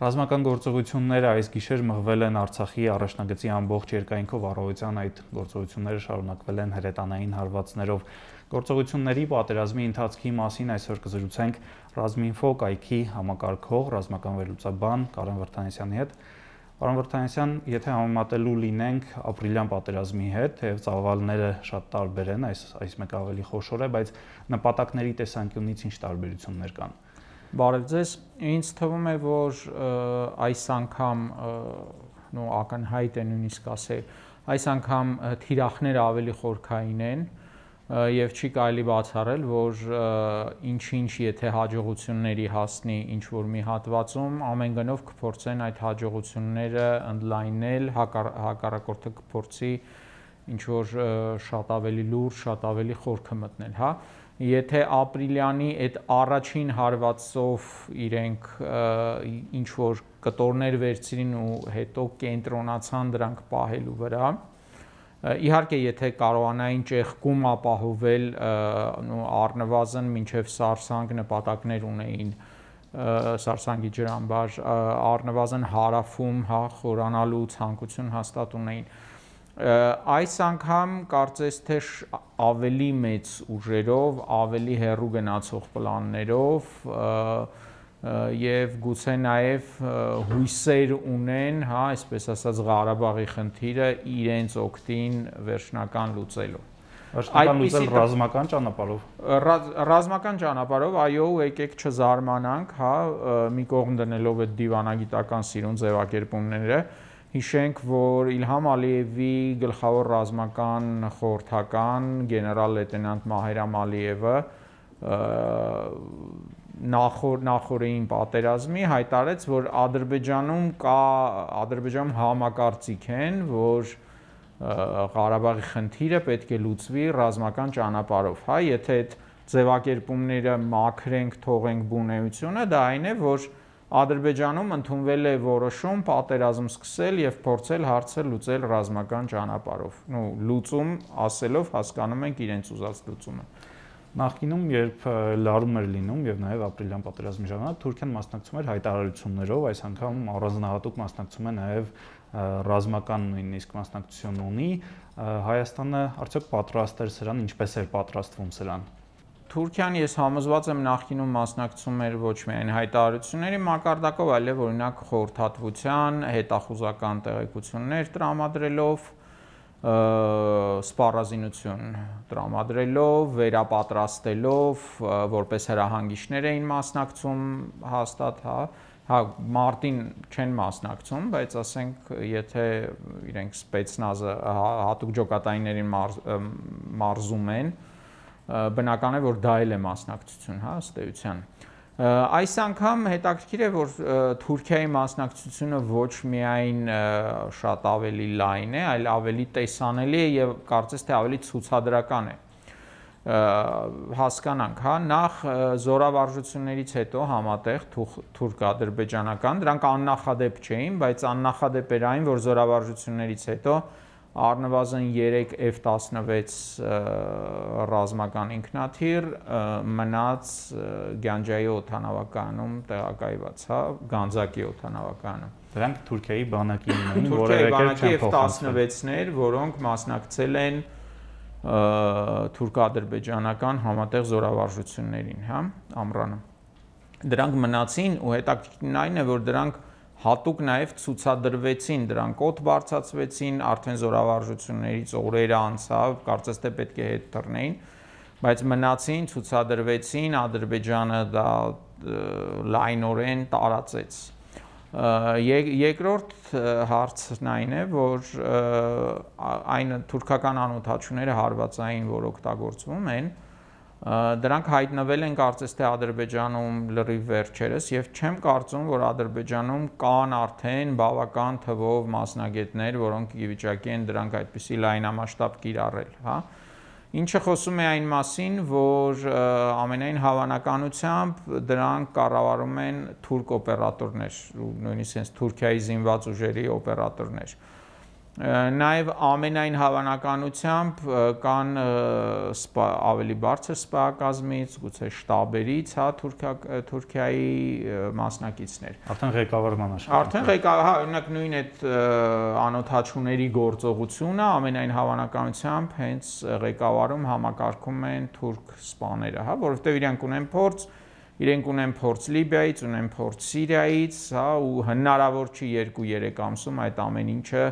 Ռազմական գործողությունները այս գիշեր մղվել են Արցախի առաջնագծի ամբողջ երկայնքով առողջության այդ գործողությունները շարունակվել են հրետանային հարվածներով։ Գործողությունների պատերազմի ընթացքի մասին այսօր կզրուցենք Ռազմինֆո կայքի համակարգող ռազմական վերլուծաբան Կարեն Վրթանեսյանի հետ։ Պարոն Վրթանեսյան, եթե համեմատելու լինենք ապրիլյան պատերազմի հետ, թեև ծավալները շատ տարբեր են, այս այս մեկը ավելի խոշոր է, բայց նպատակների տեսանկյունից ինչ տարբերություններ կան։ Բարև ձեզ։ Ինձ թվում է, որ այս անգամ նո ակնհայտ է նույնիսկ ասել, այս անգամ թիրախները ավելի խորքային են, եւ չի կարելի բացառել, որ ինչ-ինչ եթե հաջողությունների հասնի ինչ որ մի հատվածում, ամեն գնով կփորձեն այդ հաջողությունները ընդլայնել, հակառակորդը կփորձի ինչ որ շատ ավելի լուրջ, շատ ավելի խորքը մտնել, հա եթե ապրիլյանի այդ առաջին հարվածով իրենք ինչ որ կտորներ վերցրին ու հետո կենտրոնացան դրանք պահելու վրա, Իհարկե, եթե կարողանային ճեղքում ապահովել ու առնվազն մինչև սարսանգ նպատակներ ունեին սարսանգի ջրամբար առնվազն հարավում հա խորանալու ցանկություն հաստատ ունեին այս անգամ կարծես թե ավելի մեծ ուժերով, ավելի հեռու գնացող պլաններով եւ գուցե նաեւ հույսեր ունեն, հա, այսպես ասած Ղարաբաղի խնդիրը իրենց օկտին վերջնական լուծելու։ Վերջնական լուծել ռազմական ճանապարհով։ Ռազմական ճանապարհով, այո, եկեք չզարմանանք, հա, մի կողմ դնելով այդ դիվանագիտական սիրուն ձևակերպումները, հիշենք, որ Իլհամ Ալիևի գլխավոր ռազմական խորհրդական գեներալ լեյտենանտ Մահերամ Ալիևը նախոր նախորդին պատերազմի հայտարարեց, որ Ադրբեջանում կա Ադրբեջանում համակարծիք են, որ Ղարաբաղի խնդիրը պետք է լուծվի ռազմական ճանապարհով, հա, եթե այդ ձևակերպումները մաքրենք, թողենք բունեությունը, դա այն է, որ Ադրբեջանում ընդունվել է որոշում պատերազմ սկսել եւ փորձել հարցը լուծել ռազմական ճանապարհով։ Ну, լուծում ասելով հասկանում ենք իրենց ուզած լուծումը։ Նախկինում, երբ լարում էր լինում եւ նաեւ ապրիլյան պատերազմի ժամանակ Թուրքիան մասնակցում էր հայտարարություններով, այս անգամ առանձնահատուկ մասնակցում է նաեւ ռազմական նույնիսկ մասնակցություն ունի։ Հայաստանը արդյոք պատրաստ էր սրան, ինչպես էր պատրաստվում սրան։ Թուրքիան ես համոզված եմ նախինում մասնակցում էր ոչ միայն հայտարարությունների մակարդակով, այլև օրինակ խորհրդատվության հետախուզական տեղեկություններ տրամադրելով, սպառազինություն տրամադրելով, վերապատրաստելով, որպես հրահանգիչներ էին մասնակցում հաստատ, հա, հա մարտին չեն մասնակցում, բայց ասենք եթե իրենք սպեցնազը հատուկ ջոկատայիներին մարզում են, բնական է որ դա էլ է մասնակցություն, հա, ըստ էության։ Այս անգամ հետաքրքիր է, որ Թուրքիայի մասնակցությունը ոչ միայն շատ ավելի լայն է, այլ ավելի տեսանելի է եւ կարծես թե ավելի ցուցադրական է հասկանանք, հա, նախ զորավարժություններից հետո համատեղ թուրք-ադրբեջանական, դրանք աննախադեպ չէին, բայց աննախադեպ էր այն, որ զորավարժություններից հետո առնվազն 3 F16 ռազմական ինքնաթիռ մնաց Գանջայի օթանավականում տեղակայված, հա, Գանձակի օթանավականում։ Դրանք Թուրքիայի բանակին էին, որևէ կերպ չեն F16-ներ, որոնք մասնակցել են թուրք-ադրբեջանական համատեղ զորավարժություններին, հա, ամռանը։ Դրանք մնացին ու հետաքրքիրն այն է, որ դրանք հատուկ նաև ցուցադրվեցին, դրանք օդ բարձացվեցին, արդեն զորավարժություններից օրեր անցավ, կարծես թե պետք է հետ թռնեին, բայց մնացին, ցուցադրվեցին, Ադրբեջանը դա լայնորեն տարածեց։ Երկրորդ հարցն այն է, որ այն թուրքական անօթաչուները հարվածային, որ օգտագործվում են, դրանք հայտնվել են կարծես թե Ադրբեջանում լրիվ վերջերս եւ չեմ կարծում, որ Ադրբեջանում կան արդեն բավական թվով մասնագետներ, որոնք ի վիճակի են դրանք այդպիսի լայնամասշտաբ կիրառել, հա։ Ինչը խոսում է այն մասին, որ ամենայն հավանականությամբ դրանք կառավարում են թուրք օպերատորներ, նույնիսկ հենց Թուրքիայի զինված ուժերի օպերատորներ Նաև ամենայն հավանականությամբ կան ավելի բարձր սպայակազմից, գուցե շտաբերից, հա, Թուրքիա Թուրքիայի մասնակիցներ։ Արդեն ղեկավարման աշխատանք։ Արդեն ղեկավար, հա, օրինակ նույն այդ անօթաչուների գործողությունը ամենայն հավանականությամբ հենց ղեկավարում համակարգում են թուրք սպաները, հա, որովհետև իրենք ունեն փորձ, իրենք ունեն փորձ Լիբիայից, ունեն փորձ Սիրիայից, հա, ու հնարավոր չի 2-3 ամսում այդ ամեն ինչը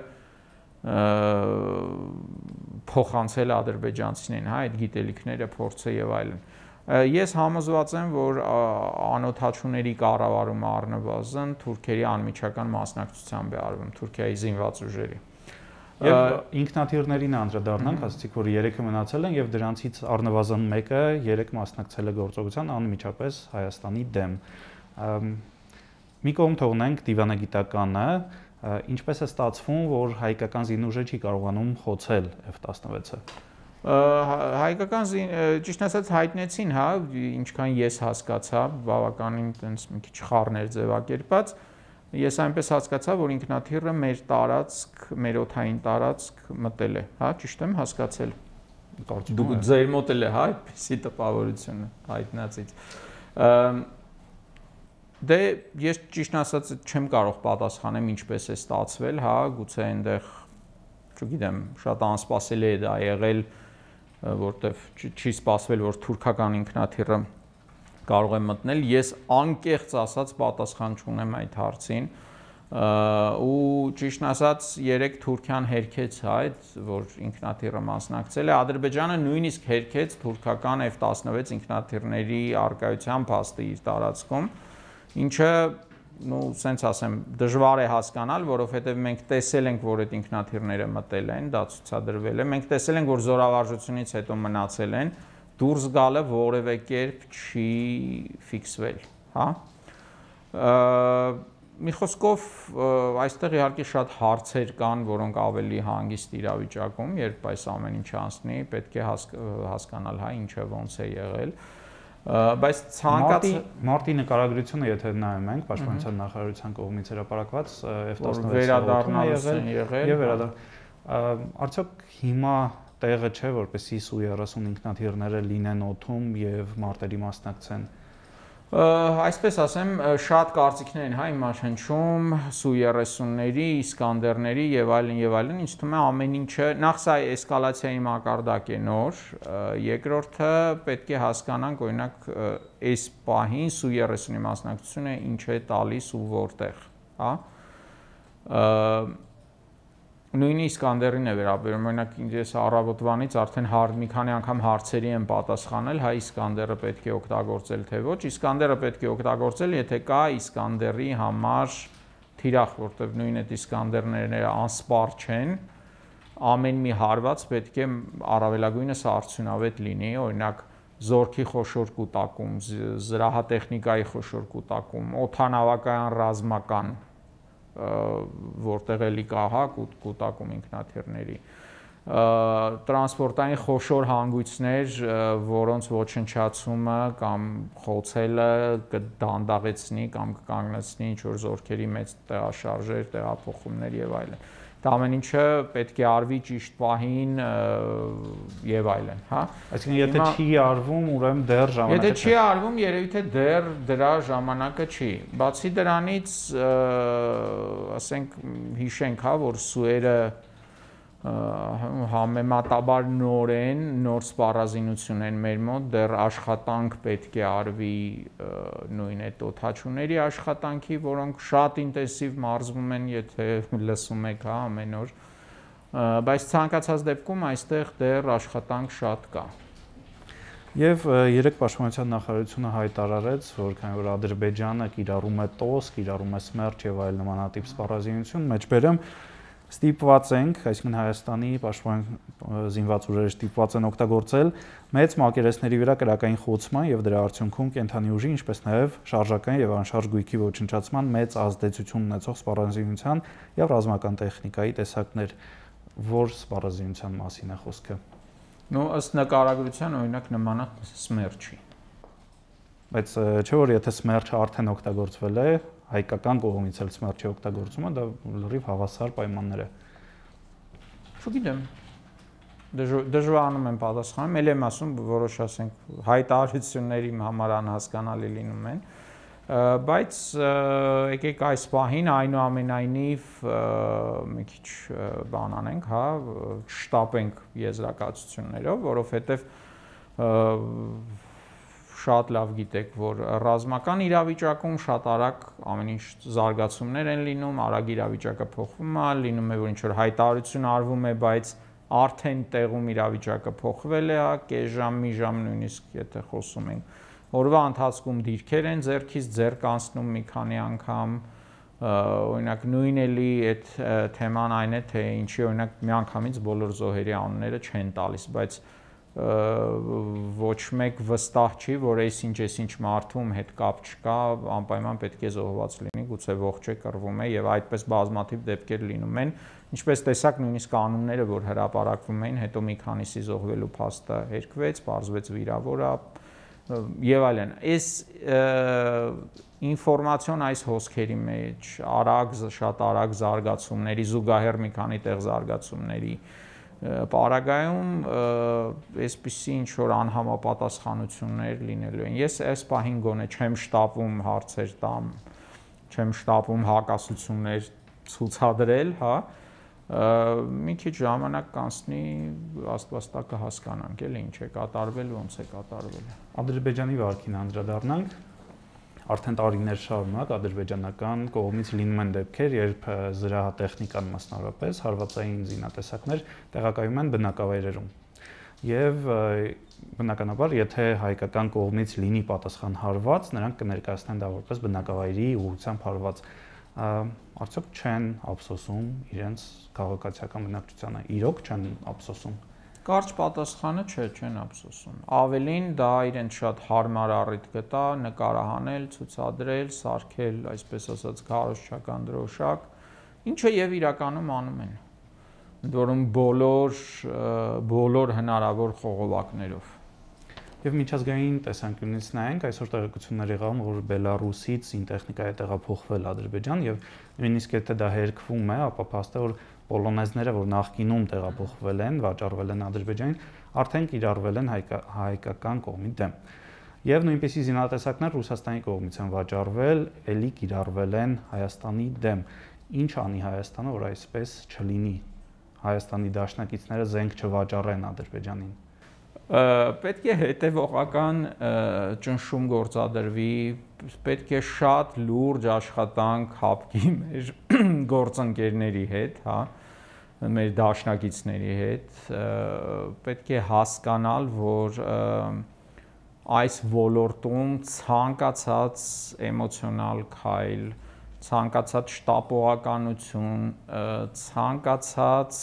փոխանցել ադրբեջանցիներին, հա, այդ գիտելիքները, փորձը եւ այլն։ Ես համոզված եմ, որ անօթաչուների կառավարումը առնվազն Թուրքիայի անմիջական մասնակցությամբ է արվում Թուրքիայի զինված ուժերի։ Եվ ինքնաթիռներին անդրադառնանք, ասացիք, որ 3-ը մնացել են եւ դրանցից առնվազն մեկը 3 մասնակցել է գործողության անմիջապես Հայաստանի դեմ։ Մի կողմ թողնենք դիվանագիտականը, ինչպես է ստացվում, որ հայկական զինուժը չի կարողանում խոցել F16-ը։ Հայկական զին ճիշտ ասած հայտնեցին, հա, ինչքան ես հասկացա, բավականին տենց մի քիչ խառներ ձևակերպած, ես այնպես հասկացա, որ ինքնաթիռը մեր տարածք, մեր օթային տարածք մտել է, հա, ճիշտ եմ հասկացել։ Դուք ձեր մոտ էլ է, հա, այդպեսի տպավորությունը հայտնածից։ Դե ես ճիշտ ասած չեմ կարող պատասխանեմ ինչպես է ստացվել, հա, գուցե այնտեղ չգիտեմ, շատ անսպասելի է դա եղել, որտեվ չի սպասվել, որ թուրքական ինքնաթիռը կարող է մտնել։ Ես անկեղծ ասած պատասխան չունեմ այդ հարցին ու ճիշտ ասած 3 Թուրքիան հերքեց հա այդ որ ինքնաթիռը մասնակցել է Ադրբեջանը նույնիսկ հերքեց թուրքական F16 ինքնաթիռների արկայության փաստը իր տարածքում ինչը ну, սենց ասեմ, դժվար է հասկանալ, որովհետև մենք տեսել ենք, որ այդ ինքնաթիռները մտել են, դա ցուցադրվել է։ Մենք տեսել ենք, որ զորավարժությունից հետո մնացել են, դուրս գալը որևէ կերպ չի ֆիքսվել, հա։ Մի խոսքով այստեղ իհարկե շատ հարցեր կան, որոնք ավելի հանգիստ իրավիճակում, երբ այս ամեն ինչը անցնի, պետք է հասկանալ, հա, ինչը ոնց է եղել։ Ա, բայց ցանկաց մարտի նկարագրությունը եթե նայում ենք պաշտպանության նախարարության կողմից հրապարակված F16 վերադառնալ եղել եւ վերադառ արդյոք հիմա տեղը չէ որպեսի Su-30 ինքնաթիռները լինեն օթում եւ մարտերի մասնակցեն այսպես ասեմ, շատ կարծիքներ են հա իմ աշխենչում Su-30-ների, Իսկանդերների եւ այլն եւ այլն, ինձ թվում է ամեն ինչը նախ սա էսկալացիայի մակարդակ է նոր, երկրորդը պետք է հասկանանք օրինակ այս պահին Su-30-ի մասնակցությունը ինչ է տալիս ու որտեղ, հա նույնիսկ անդերին է վերաբերում օրինակ ես առավոտվանից արդեն հար մի քանի անգամ հարցերի եմ պատասխանել հա իսկանդերը պետք է օգտագործել թե ոչ իսկանդերը պետք է օգտագործել եթե կա իսկանդերի համար թիրախ որտեվ նույն այդ իսկանդերները անսպար չեն ամեն մի հարված պետք է առավելագույնս արդյունավետ լինի օրինակ զորքի խոշոր կուտակում զրահատեխնիկայի խոշոր կուտակում օթանավակայան ռազմական որտեղ էլի կա հա կൂട്ടակում ինքնաթիռների տրանսպորտային խոշոր հանգույցներ, որոնց ոչնչացումը կամ խոցելը կդանդաղեցնի կամ կկանգնեցնի ինչ որ զորքերի մեծ տեղաշարժեր, տեղափոխումներ եւ այլն դա ամեն ինչը պետք է արվի ճիշտ պահին եւ այլն, հա։ Այսինքն եթե չի արվում, ուրեմն դեռ ժամանակը Եթե չի արվում, երևի թե դեռ դրա ժամանակը չի։ Բացի դրանից, ասենք հիշենք, հա, որ սուերը համեմատաբար նորեն նոր սպառազինություն են մեր մոտ դեռ աշխատանք պետք է արվի նույն այդ օթաչուների աշխատանքի որոնք շատ ինտենսիվ մարզվում են եթե լսում եք հա ամեն օր բայց ցանկացած դեպքում այստեղ դեռ աշխատանք շատ կա Եվ երեք պաշտպանության նախարարությունը հայտարարեց, որ քանի որ Ադրբեջանը կիրառում է տոս, կիրառում է սմերջ եւ այլ նմանատիպ սպառազինություն, մեջբերեմ ստիպված ենք, այսինքն Հայաստանի պաշտպան զինված ուժերը ստիպված են օգտագործել մեծ մակերեսների վրա կրակային խոցման եւ դրա արդյունքում կենթանի ուժի, ինչպես նաեւ շարժական եւ անշարժ գույքի ոչնչացման մեծ ազդեցություն ունեցող սպառազինության եւ ռազմական տեխնիկայի տեսակներ, որ սպառազինության մասին է խոսքը։ Ну, ըստ նկարագրության օրինակ նմանա սմերջի։ Բայց չէ որ եթե սմերջը արդեն օգտագործվել է, հայկական կողմից էլ սմարթի օգտագործումը դա լրիվ հավասար պայմաններ է։ Չգիտեմ։ Դժվարանում եմ պատասխանել, ել եմ ասում, որոշ ասենք հայտարարությունների համար անհասկանալի լինում են բայց եկեք այս պահին այնուամենայնիվ մի քիչ բան անենք, հա, շտապենք եզրակացություններով, որովհետև շատ լավ գիտեք, որ ռազմական իրավիճակում շատ արագ ամեն ինչ զարգացումներ են լինում, արագ իրավիճակը փոխվում է, լինում է որ ինչ որ հայտարարություն արվում է, բայց արդեն տեղում իրավիճակը փոխվել է, կես ժամ, մի ժամ նույնիսկ եթե խոսում ենք օրվա ընթացքում դիրքեր են ձերքից ձերք անցնում մի քանի անգամ օրինակ նույն էլի այդ թեման այն է թե ինչի օրինակ մի անգամից բոլոր զոհերի անունները չեն տալիս բայց ոչ մեկ վստահ չի, որ այս ինչ էս ինչ մարդում հետ կապ չկա, անպայման պետք է զոհված լինի, գուցե ողջ է կռվում է եւ այդպես բազմաթիվ դեպքեր լինում են, ինչպես տեսակ նույնիսկ կանոնները, որ հրապարակվում էին, հետո մի քանիսի զոհվելու փաստը հերկվեց, բարձվեց վիրավոր է, եւ այլն։ Այս ինֆորմացիոն այս հոսքերի մեջ արագ շատ արագ զարգացումների զուգահեռ մի քանի տեղ զարգացումների պարագայում այսպիսի ինչ որ անհամապատասխանություններ լինելու են։ Ես այս պահին գոնե չեմ շտապում հարցեր տամ, չեմ շտապում հակասություններ ցուցադրել, հա, մի քիչ ժամանակ կանցնի աստվածտակը հասկանանք էլի ինչ է կատարվել ոնց է կատարվել ադրբեջանի վարկին անդրադառնանք արդեն տարիներ շարունակ ադրբեջանական կողմից լինում են դեպքեր, երբ զրահատեխնիկան մասնավորապես հարվածային զինատեսակներ տեղակայում են բնակավայրերում։ Եվ բնականաբար, եթե հայկական կողմից լինի պատասխան հարված, նրանք կներկայացնեն դա որպես բնակավայրի ուղղությամբ հարված արդյոք չեն ափսոսում իրենց քաղաքացիական բնակչությանը։ Իրոք չեն ափսոսում։ Կարճ պատասխանը չէ, չեն ափսոսում։ Ավելին դա իրենց շատ հարմար առիթ կտա նկարահանել, ցուցադրել, սարքել, այսպես ասած, քարոշչական դրոշակ, ինչը եւ իրականում անում են։ Ընդ որում բոլոր բոլոր հնարավոր խողովակներով Եվ միջազգային տեսանկյունից նայենք, այսօր տեղեկություններ եղան, որ Բելարուսից ինտեխնիկա է տեղափոխվել Ադրբեջան եւ նույնիսկ եթե դա հերկվում է, ապա փաստը որ պոլոնեզները, որ նախկինում տեղափոխվել են, վաճառվել են Ադրբեջանին, արդեն կիրառվել են հայկա, հայկական կողմի դեմ։ Եվ նույնպեսի զինատեսակներ Ռուսաստանի կողմից են վաճառվել, ելի կիրառվել են Հայաստանի դեմ։ Ինչ անի Հայաստանը, որ այսպես չլինի։ Հայաստանի դաշնակիցները զենք չվաճառեն Ադրբեջանին պետք է հետևողական ճնշում գործադրվի, պետք է շատ լուրջ աշխատանք հապկի մեր գործընկերների հետ, հա, մեր դաշնակիցների հետ, պետք է հասկանալ, որ այս ոլորտում ցանկացած էմոցիոնալ քայլ, ցանկացած շտապողականություն, ցանկացած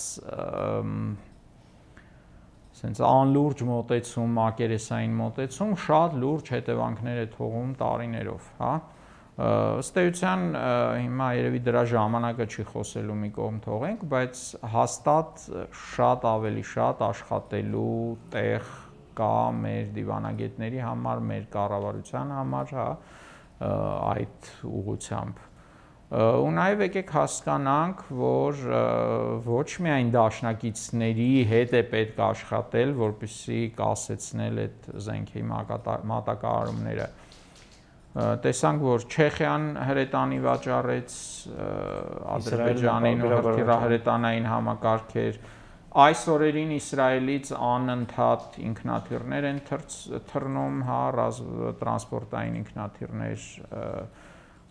սենց անլուրջ մոտեցում, մակերեսային մոտեցում շատ լուրջ հետևանքներ է թողում տարիներով, հա։ Ըստ էության հիմա երևի դրա ժամանակը չի խոսելու մի կողմ թողենք, բայց հաստատ շատ ավելի շատ աշխատելու տեղ կա մեր դիվանագետների համար, մեր կառավարության համար, հա, այդ ուղությամբ ու նաև եկեք հասկանանք, որ ոչ միայն դաշնակիցների հետ է պետք աշխատել, որպեսզի կասեցնել այդ զենքի մատակարարումները։ Տեսանք, որ Չեխիան հրետանի վաճառեց Ադրբեջանին հրետանային համակարգեր, այս օրերին Իսրայելից անընդհատ ինքնաթիռներ են թռնում, հա, տրանսպորտային ինքնաթիռներ,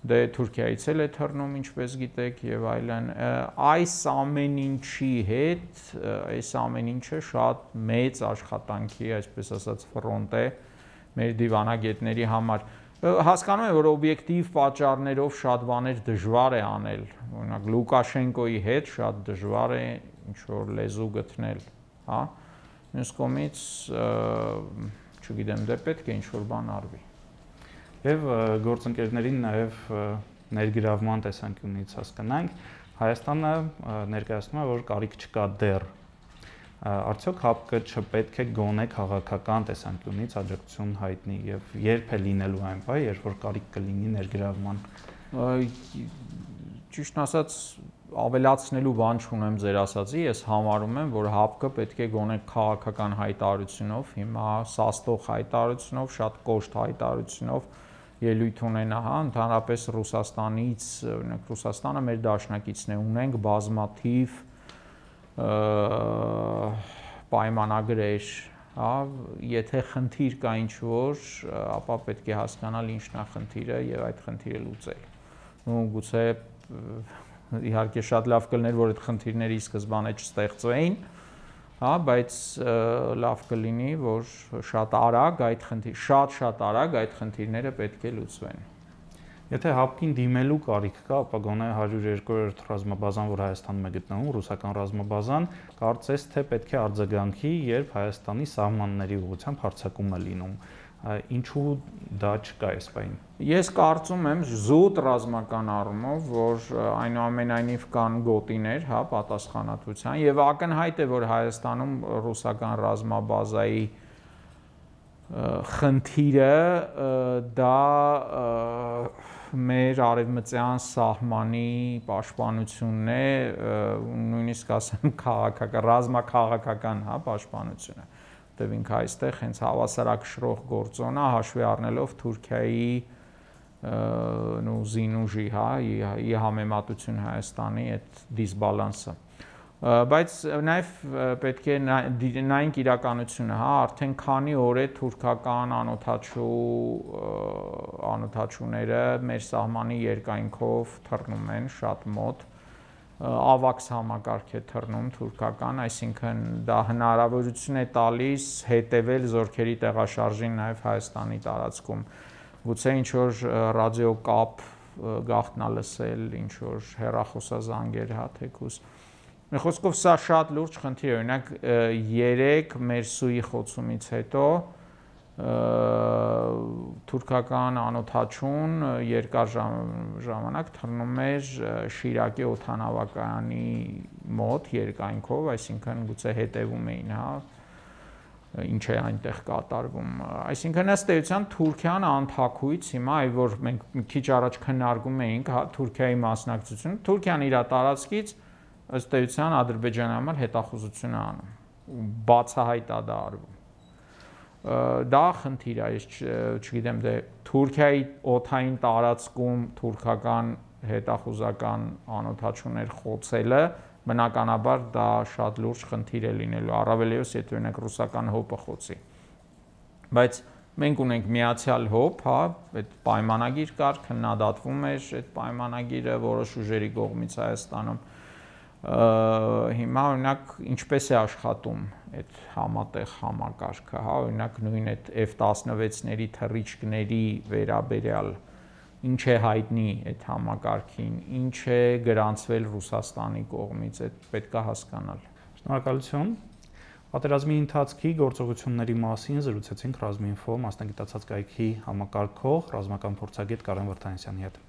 դե Թուրքիայից էլ է թռնում, ինչպես գիտեք, եւ այլն։ Այս ամեն ինչի հետ, այս ամեն ինչը շատ մեծ աշխատանքի, այսպես ասած, ֆրոնտ է մեր դիվանագետների համար։ Հասկանում եմ, որ օբյեկտիվ պատճառներով շատ բաներ դժվար է անել։ Օրինակ Լուկաշենկոյի հետ շատ դժվար է ինչ որ լեզու գտնել, հա։ Մյուս կողմից, չգիտեմ, դե պետք է ինչ որ բան արվի եւ գործընկերներին նաեւ ներգրավման տեսանկյունից հասկանանք. Հայաստանը ներկայացնում է որ կարիք չկա դեռ. Արդյոք հապկը չպետք է գոնե քաղաքական տեսանկյունից աջակցություն հայտնի եւ երբ է լինելու այն բայ երբ որ կարիք կլինի ներգրավման ճիշտ ասած ավելացնելու բան չունեմ ձեր ասացի, ես համարում եմ, որ ՀԱՊԿ պետք է գոնե քաղաքական հայտարարությունով, հիմա սաստող հայտարարությունով, շատ կոշտ հայտարարությունով ելույթ ունենա, հա, ընդհանրապես Ռուսաստանից, օրինակ Ռուսաստանը մեր դաշնակիցն է, ունենք բազմաթիվ պայմանագրեր, հա, եթե խնդիր կա ինչ որ, ապա պետք է հասկանալ ինչն է խնդիրը եւ այդ խնդիրը լուծել։ Ու գուցե իհարկե շատ լավ կլներ, որ այդ խնդիրները ի սկզբանե չստեղծվեին, հա, բայց լավ կլինի, որ շատ արագ այդ խնդիր, շատ-շատ արագ այդ խնդիրները պետք է լուծվեն։ Եթե հապկին դիմելու կարիք կա, ապա գոնե 102-րդ ռազմաբազան, որ Հայաստանում է գտնվում, ռուսական ռազմաբազան, կարծես թե պետք է արձագանքի, երբ Հայաստանի սահմանների ուղղությամբ հարձակում է լինում ինչու դա չկա այս բային։ Ես կարծում եմ զուտ ռազմական առումով, որ այնուամենայնիվ կան գոտիներ, հա, պատասխանատվության եւ ակնհայտ է, որ Հայաստանում ռուսական ռազմաբազայի խնդիրը դա մեր արևմտյան սահմանի պաշտպանությունն է, նույնիսկ ասեմ քաղաքական, ռազմաքաղաքական, հա, պաշտպանությունը որտեվ ինքը այստեղ հենց հավասարակշռող գործոն է հաշվի առնելով Թուրքիայի նու զինուժի, հա, ի համեմատություն Հայաստանի այդ դիսբալանսը բայց նաև պետք է նայենք իրականությունը, հա, արդեն քանի օր է թուրքական անօթաչու անօթաչուները մեր սահմանի երկայնքով թռնում են շատ մոտ AVAX համակարգ է թռնում թուրքական, այսինքն դա հնարավորություն է տալիս հետևել զորքերի տեղաշարժին նաև Հայաստանի տարածքում։ Գուցե ինչ որ ռադիոկապ գախտնա լսել, ինչ որ հեռախոսազանգեր հա թեկուս։ Մի խոսքով սա շատ լուրջ խնդիր է, օրինակ 3 մեր սուի խոցումից հետո թուրքական անոթաչուն երկար ժամանակ թռնում էր Շիրակի օթանավակայանի մոտ երկայնքով, այսինքն գուցե հետևում էին, հա, ինչ է այնտեղ կատարվում։ Այսինքն ըստ էության Թուրքիան անթակույց հիմա, այ որ մենք մի քիչ առաջ քննարկում էինք հա, Թուրքիայի մասնակցությունը, Թուրքիան իր տարածքից ըստ էության Ադրբեջանի համար հետախուզություն է անում։ Բացահայտ է դա արվում դա խնդիր է, ես չգիտեմ դե Թուրքիայի օթային տարածքում թուրքական հետախուզական անօթաչուներ խոցելը բնականաբար դա շատ լուրջ խնդիր է լինելու, առավելևս եթե ունենք ռուսական հոպը խոցի։ Բայց մենք ունենք միացյալ հոպ, հա, այդ պայմանագիր կար, քննադատվում էր այդ պայմանագիրը որոշ ուժերի կողմից Հայաստանում հիմա օրինակ ինչպես է աշխատում այդ համատեղ համակարգը, հա, օրինակ նույն այդ F16-ների թռիչքների վերաբերյալ ինչ է հայտնի այդ համակարգին, ինչ է գրանցվել Ռուսաստանի կողմից, այդ պետքա հասկանալ։ Շնորհակալություն։ Պատերազմի ընթացքի գործողությունների մասին զրուցեցինք Ռազմինֆո մասնագիտացած կայքի համակարգող ռազմական փորձագետ Կարեն Վրթանեսյանի հետ։